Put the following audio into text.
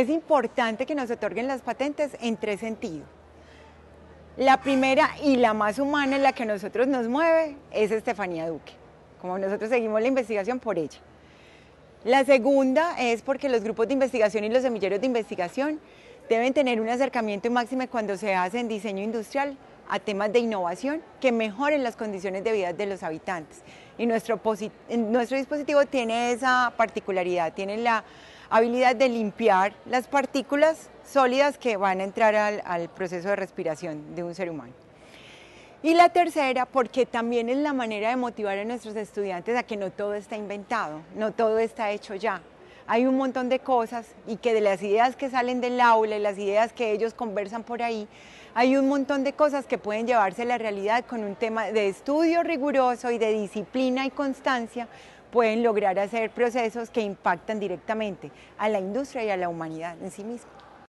Es importante que nos otorguen las patentes en tres sentidos. La primera y la más humana en la que nosotros nos mueve es Estefanía Duque, como nosotros seguimos la investigación por ella. La segunda es porque los grupos de investigación y los semilleros de investigación deben tener un acercamiento máximo cuando se hace en diseño industrial a temas de innovación que mejoren las condiciones de vida de los habitantes. Y nuestro, nuestro dispositivo tiene esa particularidad, tiene la habilidad de limpiar las partículas sólidas que van a entrar al, proceso de respiración de un ser humano. Y la tercera, porque también es la manera de motivar a nuestros estudiantes a que no todo está inventado, no todo está hecho ya. Hay un montón de cosas y que de las ideas que salen del aula y las ideas que ellos conversan por ahí, hay un montón de cosas que pueden llevarse a la realidad con un tema de estudio riguroso y de disciplina y constancia, pueden lograr hacer procesos que impactan directamente a la industria y a la humanidad en sí misma.